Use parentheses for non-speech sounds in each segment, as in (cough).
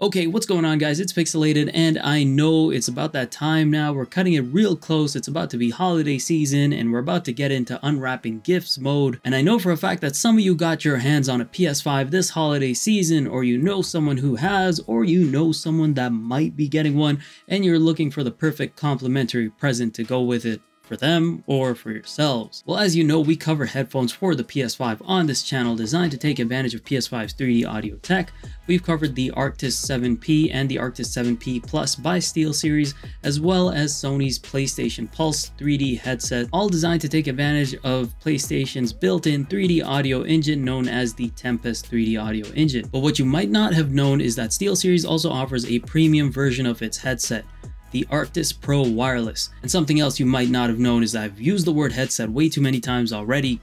Okay, what's going on guys? It's Picsoleated and I know it's about that time now. We're cutting it real close. It's about to be holiday season and we're about to get into unwrapping gifts mode. And I know for a fact that some of you got your hands on a PS5 this holiday season or you know someone who has or you know someone that might be getting one and you're looking for the perfect complimentary present to go with it for them or for yourselves. Well, as you know, we cover headphones for the PS5 on this channel designed to take advantage of PS5's 3D audio tech. We've covered the Arctis 7P and the Arctis 7P Plus by SteelSeries, as well as Sony's PlayStation Pulse 3D headset, all designed to take advantage of PlayStation's built-in 3D audio engine known as the Tempest 3D audio engine. But what you might not have known is that SteelSeries also offers a premium version of its headset the Arctis Pro Wireless. And something else you might not have known is I've used the word headset way too many times already,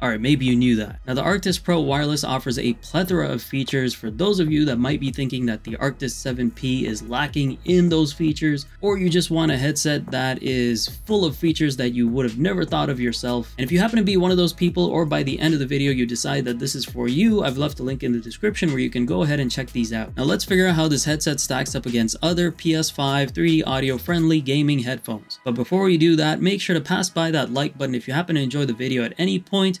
Alright, maybe you knew that. Now the Arctis Pro Wireless offers a plethora of features for those of you that might be thinking that the Arctis 7P is lacking in those features, or you just want a headset that is full of features that you would have never thought of yourself. And if you happen to be one of those people, or by the end of the video you decide that this is for you, I've left a link in the description where you can go ahead and check these out. Now let's figure out how this headset stacks up against other PS5 3D audio friendly gaming headphones. But before we do that, make sure to pass by that like button if you happen to enjoy the video at any point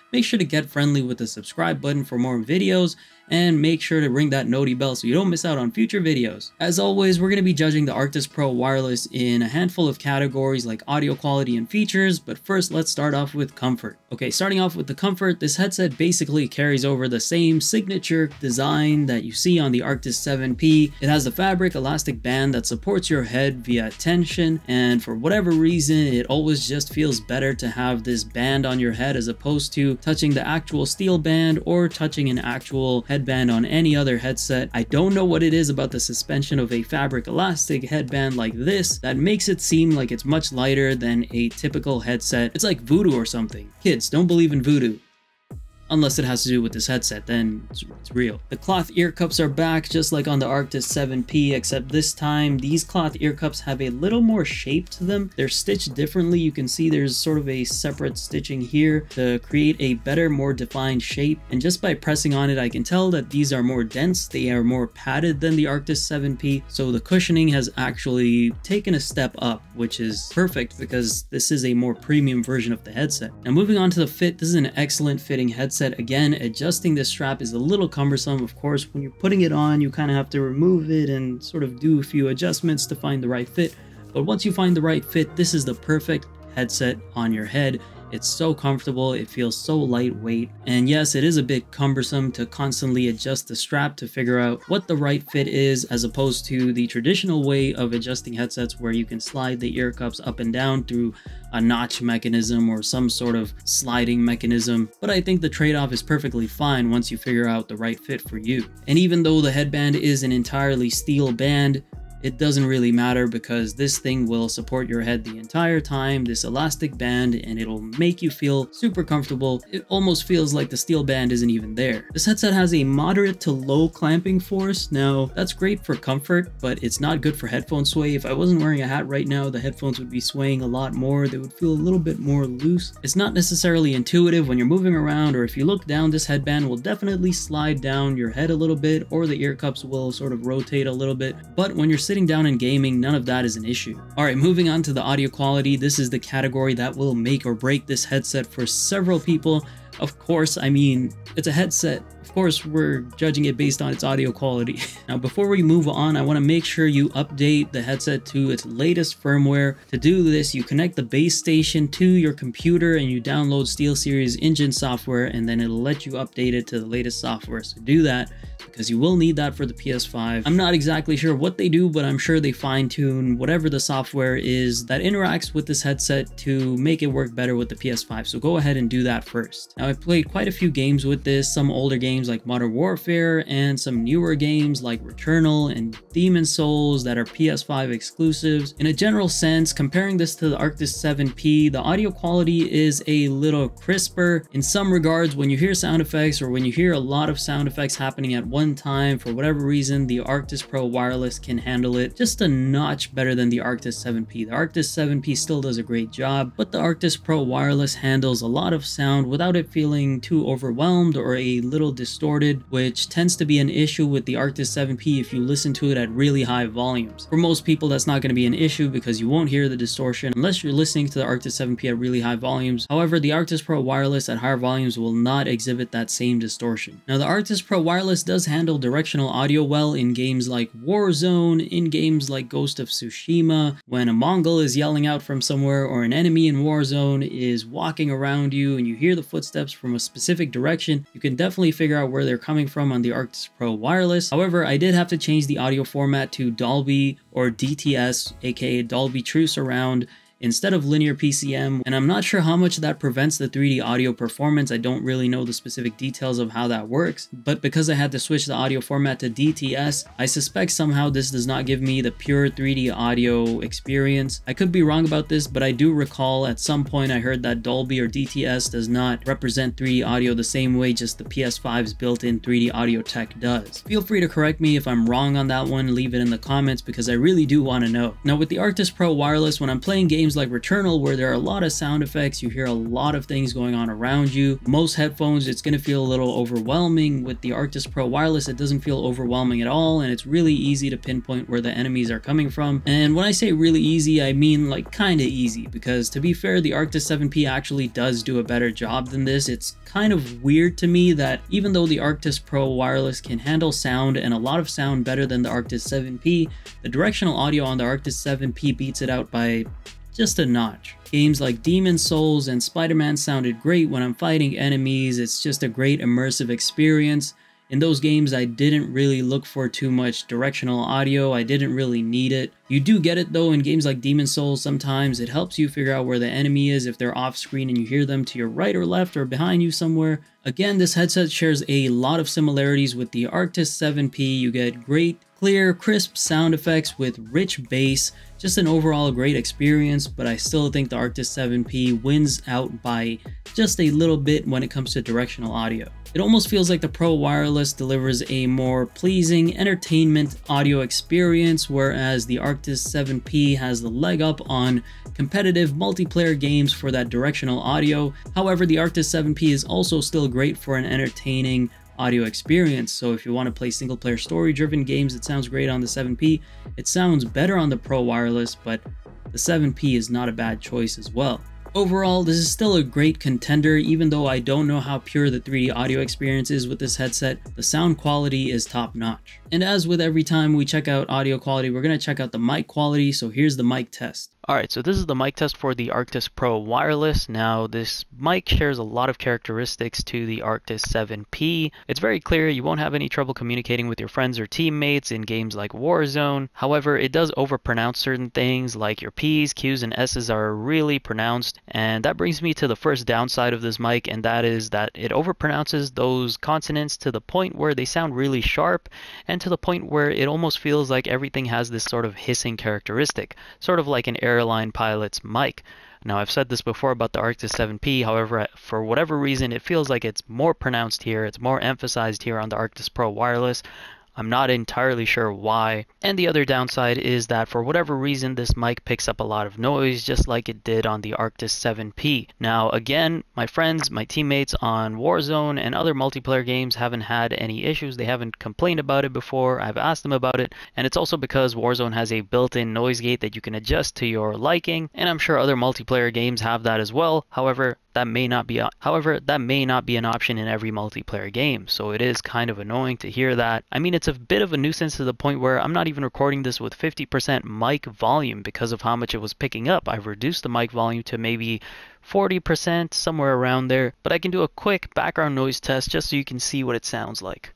Make sure to get friendly with the subscribe button for more videos and make sure to ring that noti bell so you don't miss out on future videos. As always, we're going to be judging the Arctis Pro Wireless in a handful of categories like audio quality and features, but first let's start off with comfort. Okay, starting off with the comfort, this headset basically carries over the same signature design that you see on the Arctis 7P. It has the fabric elastic band that supports your head via tension, and for whatever reason, it always just feels better to have this band on your head as opposed to touching the actual steel band or touching an actual headband on any other headset. I don't know what it is about the suspension of a fabric elastic headband like this that makes it seem like it's much lighter than a typical headset. It's like voodoo or something. Kids, don't believe in voodoo unless it has to do with this headset, then it's, it's, real. The cloth ear cups are back just like on the Arctis 7P, except this time these cloth ear cups have a little more shape to them. They're stitched differently. You can see there's sort of a separate stitching here to create a better, more defined shape. And just by pressing on it, I can tell that these are more dense. They are more padded than the Arctis 7P. So the cushioning has actually taken a step up, which is perfect because this is a more premium version of the headset. Now moving on to the fit, this is an excellent fitting headset again, adjusting this strap is a little cumbersome. Of course, when you're putting it on, you kind of have to remove it and sort of do a few adjustments to find the right fit. But once you find the right fit, this is the perfect headset on your head. It's so comfortable, it feels so lightweight, and yes, it is a bit cumbersome to constantly adjust the strap to figure out what the right fit is as opposed to the traditional way of adjusting headsets where you can slide the ear cups up and down through a notch mechanism or some sort of sliding mechanism, but I think the trade-off is perfectly fine once you figure out the right fit for you. And even though the headband is an entirely steel band, it doesn't really matter because this thing will support your head the entire time, this elastic band, and it'll make you feel super comfortable. It almost feels like the steel band isn't even there. This headset has a moderate to low clamping force. Now, that's great for comfort, but it's not good for headphone sway. If I wasn't wearing a hat right now, the headphones would be swaying a lot more. They would feel a little bit more loose. It's not necessarily intuitive when you're moving around, or if you look down, this headband will definitely slide down your head a little bit, or the ear cups will sort of rotate a little bit. But when you're sitting down and gaming, none of that is an issue. Alright, moving on to the audio quality, this is the category that will make or break this headset for several people. Of course, I mean, it's a headset. Of course, we're judging it based on its audio quality. (laughs) now, before we move on, I want to make sure you update the headset to its latest firmware. To do this, you connect the base station to your computer and you download SteelSeries engine software, and then it'll let you update it to the latest software. So do that because you will need that for the PS5. I'm not exactly sure what they do, but I'm sure they fine tune whatever the software is that interacts with this headset to make it work better with the PS5. So go ahead and do that first. Now I've played quite a few games with this, some older games like Modern Warfare and some newer games like Returnal and Demon Souls that are PS5 exclusives. In a general sense, comparing this to the Arctis 7P, the audio quality is a little crisper. In some regards, when you hear sound effects or when you hear a lot of sound effects happening at one one time, for whatever reason, the Arctis Pro Wireless can handle it just a notch better than the Arctis 7P. The Arctis 7P still does a great job, but the Arctis Pro Wireless handles a lot of sound without it feeling too overwhelmed or a little distorted, which tends to be an issue with the Arctis 7P if you listen to it at really high volumes. For most people, that's not going to be an issue because you won't hear the distortion unless you're listening to the Arctis 7P at really high volumes. However, the Arctis Pro Wireless at higher volumes will not exhibit that same distortion. Now, the Arctis Pro Wireless does handle directional audio well in games like Warzone, in games like Ghost of Tsushima, when a Mongol is yelling out from somewhere or an enemy in Warzone is walking around you and you hear the footsteps from a specific direction, you can definitely figure out where they're coming from on the Arctis Pro Wireless. However, I did have to change the audio format to Dolby or DTS, aka Dolby True Surround, instead of linear PCM, and I'm not sure how much that prevents the 3D audio performance. I don't really know the specific details of how that works, but because I had to switch the audio format to DTS, I suspect somehow this does not give me the pure 3D audio experience. I could be wrong about this, but I do recall at some point I heard that Dolby or DTS does not represent 3D audio the same way just the PS5's built-in 3D audio tech does. Feel free to correct me if I'm wrong on that one, leave it in the comments because I really do want to know. Now with the Arctis Pro Wireless, when I'm playing games games like Returnal where there are a lot of sound effects, you hear a lot of things going on around you. Most headphones, it's going to feel a little overwhelming. With the Arctis Pro Wireless, it doesn't feel overwhelming at all, and it's really easy to pinpoint where the enemies are coming from. And when I say really easy, I mean like kind of easy, because to be fair, the Arctis 7P actually does do a better job than this. It's kind of weird to me that even though the Arctis Pro Wireless can handle sound and a lot of sound better than the Arctis 7P, the directional audio on the Arctis 7P beats it out by just a notch. Games like Demon Souls and Spider-Man sounded great when I'm fighting enemies, it's just a great immersive experience. In those games, I didn't really look for too much directional audio, I didn't really need it. You do get it though in games like Demon Souls sometimes, it helps you figure out where the enemy is if they're off screen and you hear them to your right or left or behind you somewhere. Again, this headset shares a lot of similarities with the Arctis 7P, you get great clear, crisp sound effects with rich bass, just an overall great experience, but I still think the Arctis 7P wins out by just a little bit when it comes to directional audio. It almost feels like the Pro Wireless delivers a more pleasing entertainment audio experience, whereas the Arctis 7P has the leg up on competitive multiplayer games for that directional audio. However, the Arctis 7P is also still great for an entertaining audio experience. So if you want to play single player story driven games, it sounds great on the 7P. It sounds better on the Pro Wireless, but the 7P is not a bad choice as well. Overall, this is still a great contender, even though I don't know how pure the 3D audio experience is with this headset, the sound quality is top notch. And as with every time we check out audio quality, we're going to check out the mic quality, so here's the mic test. Alright, so this is the mic test for the Arctis Pro Wireless. Now, this mic shares a lot of characteristics to the Arctis 7P. It's very clear you won't have any trouble communicating with your friends or teammates in games like Warzone. However, it does overpronounce certain things like your P's, Q's, and S's are really pronounced. And that brings me to the first downside of this mic, and that is that it overpronounces those consonants to the point where they sound really sharp, and to the point where it almost feels like everything has this sort of hissing characteristic, sort of like an air airline pilot's mic. Now, I've said this before about the Arctis 7P, however, for whatever reason, it feels like it's more pronounced here, it's more emphasized here on the Arctis Pro Wireless. I'm not entirely sure why. And the other downside is that for whatever reason, this mic picks up a lot of noise, just like it did on the Arctis 7P. Now, again, my friends, my teammates on Warzone and other multiplayer games haven't had any issues. They haven't complained about it before. I've asked them about it. And it's also because Warzone has a built-in noise gate that you can adjust to your liking. And I'm sure other multiplayer games have that as well. However, that may not be however that may not be an option in every multiplayer game. So it is kind of annoying to hear that. I mean it's a bit of a nuisance to the point where i'm not even recording this with 50% mic volume because of how much it was picking up. I've reduced the mic volume to maybe 40% somewhere around there. But i can do a quick background noise test just so you can see what it sounds like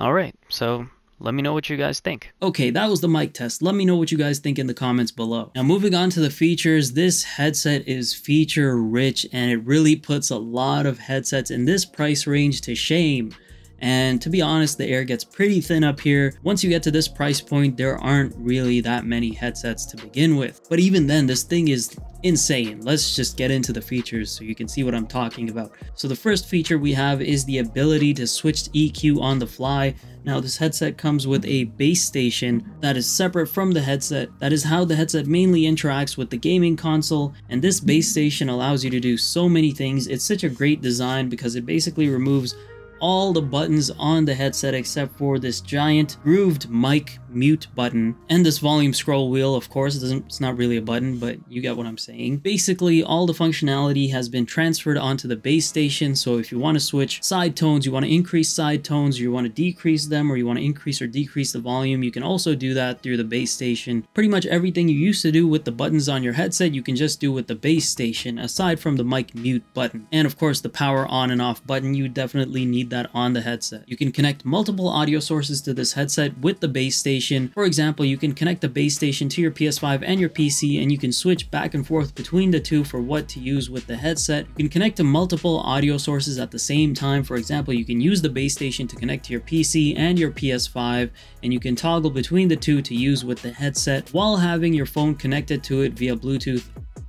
All right, so let me know what you guys think. Okay, that was the mic test. Let me know what you guys think in the comments below. Now moving on to the features, this headset is feature rich and it really puts a lot of headsets in this price range to shame. And to be honest, the air gets pretty thin up here. Once you get to this price point, there aren't really that many headsets to begin with. But even then, this thing is insane. Let's just get into the features so you can see what I'm talking about. So the first feature we have is the ability to switch EQ on the fly. Now this headset comes with a base station that is separate from the headset. That is how the headset mainly interacts with the gaming console and this base station allows you to do so many things. It's such a great design because it basically removes all the buttons on the headset except for this giant grooved mic mute button. And this volume scroll wheel of course it doesn't it's not really a button but you get what i'm saying. Basically all the functionality has been transferred onto the base station. So if you want to switch side tones you want to increase side tones you want to decrease them or you want to increase or decrease the volume you can also do that through the base station. Pretty much everything you used to do with the buttons on your headset you can just do with the base station aside from the mic mute button. And of course the power on and off button you definitely need that on the headset. You can connect multiple audio sources to this headset with the base station station. For example, you can connect the base station to your PS5 and your PC and you can switch back and forth between the two for what to use with the headset. You can connect to multiple audio sources at the same time. For example, you can use the base station to connect to your PC and your PS5 and you can toggle between the two to use with the headset while having your phone connected to it via Bluetooth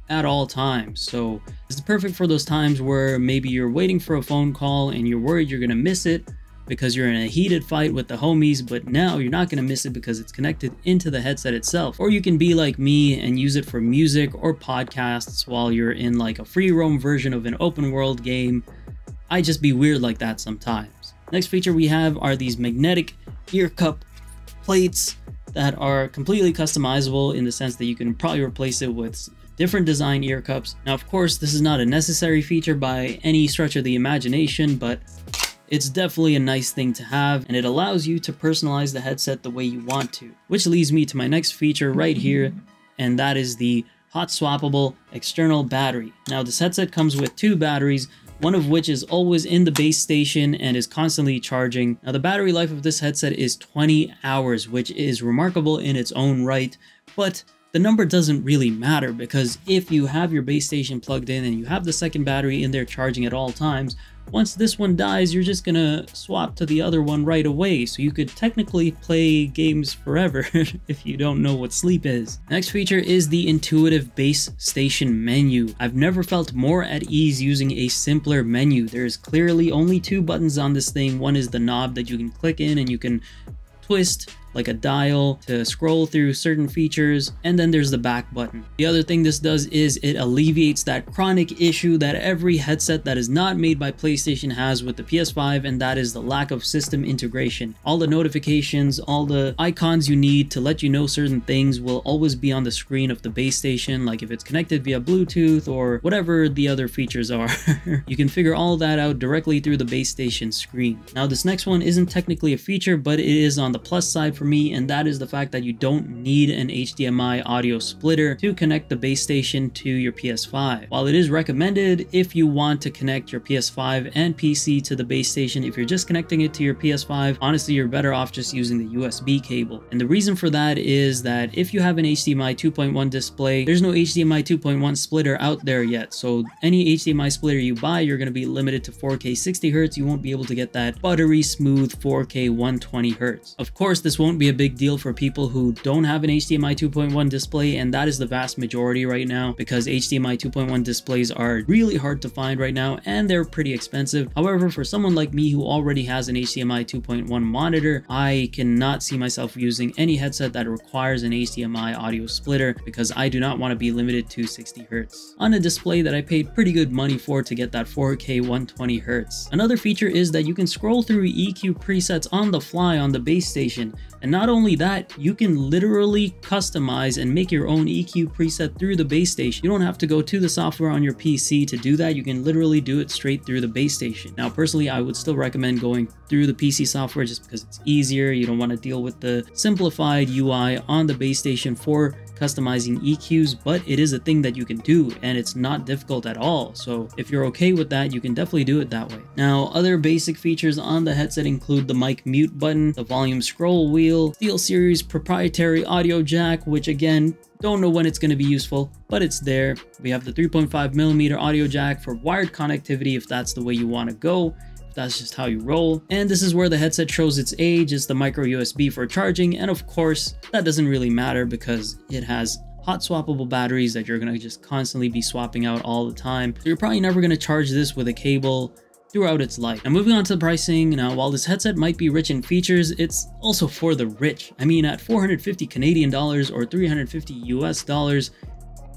at all times. So it's perfect for those times where maybe you're waiting for a phone call and you're worried you're to miss it because you're in a heated fight with the homies, but now you're not to miss it because it's connected into the headset itself. Or you can be like me and use it for music or podcasts while you're in like a free roam version of an open world game. I just be weird like that sometimes. Next feature we have are these magnetic ear cup plates that are completely customizable in the sense that you can probably replace it with different design ear cups. Now, of course, this is not a necessary feature by any stretch of the imagination, but it's definitely a nice thing to have and it allows you to personalize the headset the way you want to. Which leads me to my next feature right here and that is the hot swappable external battery. Now this headset comes with two batteries one of which is always in the base station and is constantly charging. Now the battery life of this headset is 20 hours, which is remarkable in its own right, but the number doesn't really matter because if you have your base station plugged in and you have the second battery in there charging at all times, once this one dies, you're just gonna swap to the other one right away, so you could technically play games forever (laughs) if you don't know what sleep is. Next feature is the intuitive base station menu. I've never felt more at ease using a simpler menu. There's clearly only two buttons on this thing. One is the knob that you can click in and you can twist like a dial to scroll through certain features, and then there's the back button. The other thing this does is it alleviates that chronic issue that every headset that is not made by PlayStation has with the PS5, and that is the lack of system integration. All the notifications, all the icons you need to let you know certain things will always be on the screen of the base station, like if it's connected via Bluetooth or whatever the other features are. (laughs) you can figure all that out directly through the base station screen. Now this next one isn't technically a feature, but it is on the plus side for me, and that is the fact that you don't need an HDMI audio splitter to connect the base station to your PS5. While it is recommended if you want to connect your PS5 and PC to the base station, if you're just connecting it to your PS5, honestly, you're better off just using the USB cable. And the reason for that is that if you have an HDMI 2.1 display, there's no HDMI 2.1 splitter out there yet. So any HDMI splitter you buy, you're going to be limited to 4K 60 Hz. You won't be able to get that buttery smooth 4K 120 Hz. Of course, this won't won't be a big deal for people who don't have an HDMI 2.1 display, and that is the vast majority right now because HDMI 2.1 displays are really hard to find right now and they're pretty expensive. However, for someone like me who already has an HDMI 2.1 monitor, I cannot see myself using any headset that requires an HDMI audio splitter because I do not want to be limited to 60 Hz on a display that I paid pretty good money for to get that 4K 120 Hz. Another feature is that you can scroll through EQ presets on the fly on the base station and not only that, you can literally customize and make your own EQ preset through the base station. You don't have to go to the software on your PC to do that. You can literally do it straight through the base station. Now, personally, I would still recommend going through the PC software just because it's easier. You don't want to deal with the simplified UI on the base station for customizing EQs, but it is a thing that you can do and it's not difficult at all. So if you're okay with that, you can definitely do it that way. Now, other basic features on the headset include the mic mute button, the volume scroll wheel, SteelSeries proprietary audio jack, which again, don't know when it's going to be useful, but it's there. We have the 3.5 millimeter audio jack for wired connectivity if that's the way you want to go that's just how you roll. And this is where the headset shows its age, it's the micro USB for charging, and of course, that doesn't really matter because it has hot swappable batteries that you're gonna just constantly be swapping out all the time. So you're probably never gonna charge this with a cable throughout its life. Now moving on to the pricing, now while this headset might be rich in features, it's also for the rich. I mean at 450 Canadian dollars or 350 US dollars,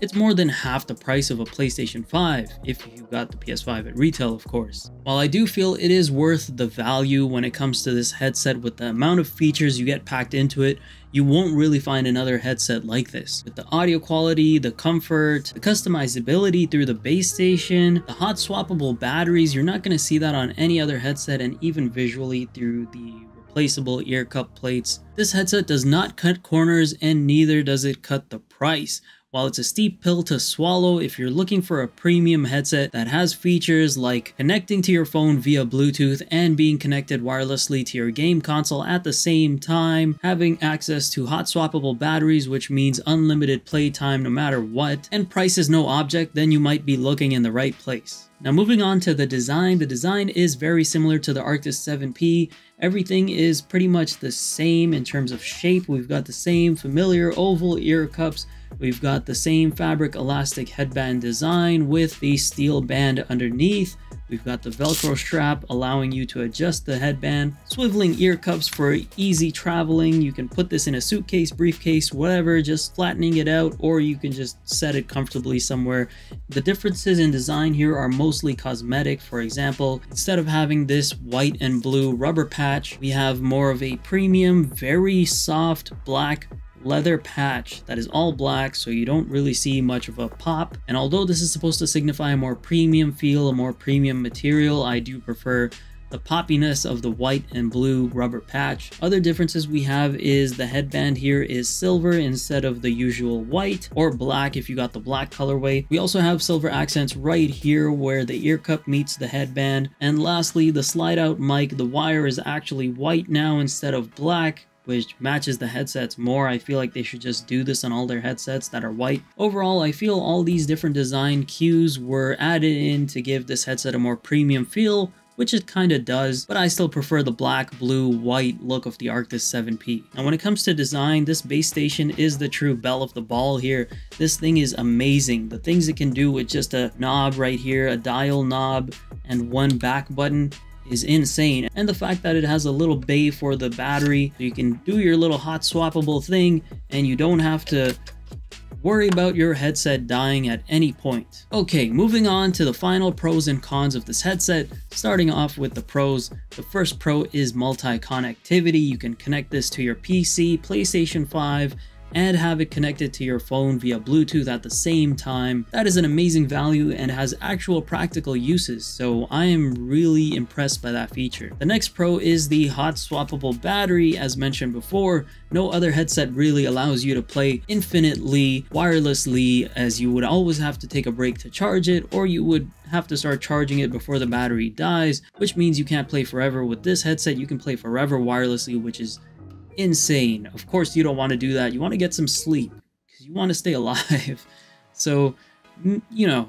it's more than half the price of a PlayStation 5, if you got the PS5 at retail of course. While I do feel it is worth the value when it comes to this headset with the amount of features you get packed into it, you won't really find another headset like this. With the audio quality, the comfort, the customizability through the base station, the hot swappable batteries, you're not going to see that on any other headset and even visually through the replaceable ear cup plates. This headset does not cut corners and neither does it cut the price. While it's a steep pill to swallow if you're looking for a premium headset that has features like connecting to your phone via Bluetooth and being connected wirelessly to your game console at the same time, having access to hot swappable batteries which means unlimited playtime no matter what, and price is no object, then you might be looking in the right place. Now moving on to the design, the design is very similar to the Arctis 7P. Everything is pretty much the same in terms of shape. We've got the same familiar oval ear cups, We've got the same fabric elastic headband design with the steel band underneath. We've got the Velcro strap allowing you to adjust the headband. Swiveling ear cups for easy traveling. You can put this in a suitcase, briefcase, whatever, just flattening it out, or you can just set it comfortably somewhere. The differences in design here are mostly cosmetic. For example, instead of having this white and blue rubber patch, we have more of a premium, very soft black leather patch that is all black so you don't really see much of a pop and although this is supposed to signify a more premium feel a more premium material I do prefer the poppiness of the white and blue rubber patch. Other differences we have is the headband here is silver instead of the usual white or black if you got the black colorway. We also have silver accents right here where the ear cup meets the headband. And lastly, the slide out mic, the wire is actually white now instead of black which matches the headsets more. I feel like they should just do this on all their headsets that are white. Overall, I feel all these different design cues were added in to give this headset a more premium feel, which it kinda does, but I still prefer the black, blue, white look of the Arctis 7P. Now when it comes to design, this base station is the true belle of the ball here. This thing is amazing. The things it can do with just a knob right here, a dial knob, and one back button is insane. And the fact that it has a little bay for the battery, you can do your little hot swappable thing and you don't have to worry about your headset dying at any point. Okay, moving on to the final pros and cons of this headset, starting off with the pros. The first pro is multi-connectivity. You can connect this to your PC, PlayStation 5, and have it connected to your phone via Bluetooth at the same time. That is an amazing value and has actual practical uses, so I am really impressed by that feature. The next pro is the hot swappable battery. As mentioned before, no other headset really allows you to play infinitely wirelessly as you would always have to take a break to charge it or you would have to start charging it before the battery dies, which means you can't play forever. With this headset, you can play forever wirelessly, which is insane. Of course, you don't want to do that. You want to get some sleep because you want to stay (laughs) alive. so, you know,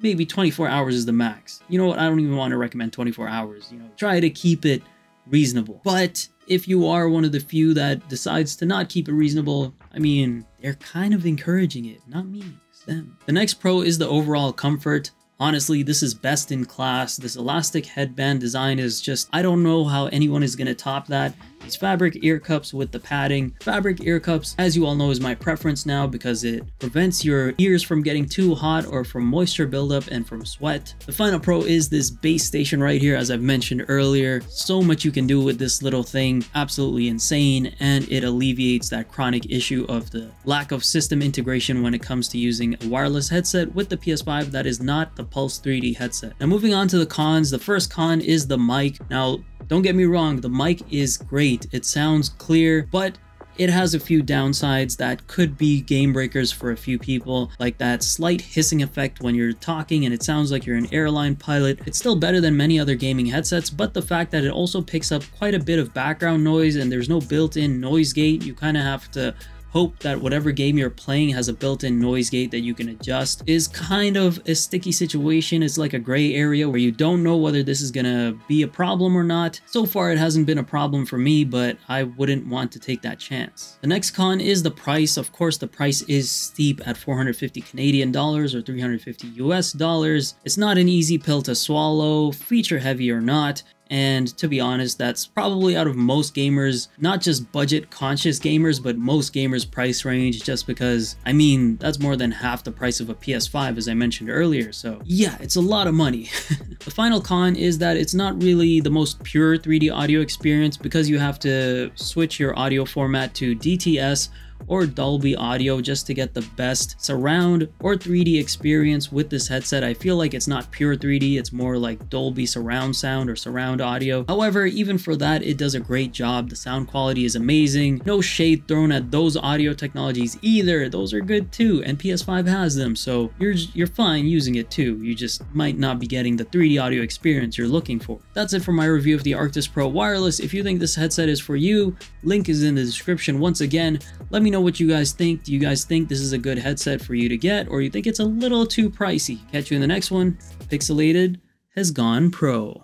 maybe 24 hours is the max. You know what? I don't even want to recommend 24 hours. You know, try to keep it reasonable. But if you are one of the few that decides to not keep it reasonable, I mean, they're kind of encouraging it, not me, it's them. The next pro is the overall comfort. Honestly, this is best in class. This elastic headband design is just, I don't know how anyone is going to top that. These fabric ear cups with the padding. Fabric ear cups, as you all know, is my preference now because it prevents your ears from getting too hot or from moisture buildup and from sweat. The final pro is this base station right here, as I've mentioned earlier. So much you can do with this little thing, absolutely insane, and it alleviates that chronic issue of the lack of system integration when it comes to using a wireless headset with the PS5 that is not the Pulse 3D headset. Now moving on to the cons, the first con is the mic. Now don't get me wrong, the mic is great. It sounds clear, but it has a few downsides that could be game breakers for a few people, like that slight hissing effect when you're talking and it sounds like you're an airline pilot. It's still better than many other gaming headsets, but the fact that it also picks up quite a bit of background noise and there's no built-in noise gate, you kind of have to hope that whatever game you're playing has a built-in noise gate that you can adjust is kind of a sticky situation. It's like a gray area where you don't know whether this is gonna be a problem or not. So far it hasn't been a problem for me, but I wouldn't want to take that chance. The next con is the price. Of course, the price is steep at 450 Canadian dollars or 350 US dollars. It's not an easy pill to swallow, feature heavy or not, and to be honest, that's probably out of most gamers, not just budget conscious gamers, but most gamers price range just because, I mean, that's more than half the price of a PS5 as I mentioned earlier. So yeah, it's a lot of money. (laughs) the final con is that it's not really the most pure 3D audio experience because you have to switch your audio format to DTS or Dolby Audio just to get the best surround or 3D experience with this headset. I feel like it's not pure 3D, it's more like Dolby surround sound or surround audio. However, even for that, it does a great job. The sound quality is amazing. No shade thrown at those audio technologies either. Those are good too, and PS5 has them, so you're, you're fine using it too. You just might not be getting the 3D audio experience you're looking for. That's it for my review of the Arctis Pro Wireless. If you think this headset is for you, link is in the description. Once again, let me know what you guys think. Do you guys think this is a good headset for you to get, or you think it's a little too pricey? Catch you in the next one. Picsoleated has gone pro.